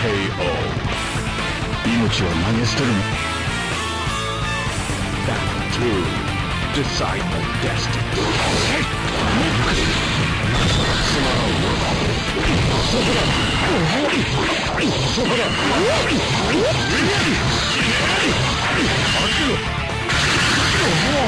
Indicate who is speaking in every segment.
Speaker 1: 命を投げ捨てるの
Speaker 2: Back to Decide my destiny
Speaker 1: Oh,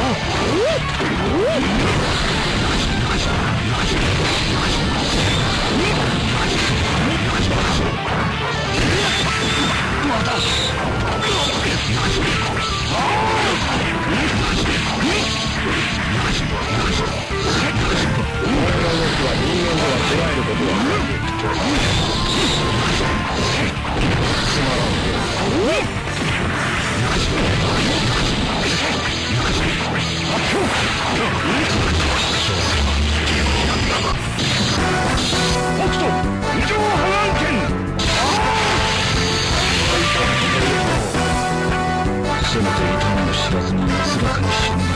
Speaker 1: 知らずに安らかに死ぬ